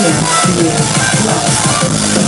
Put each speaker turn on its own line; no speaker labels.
天天。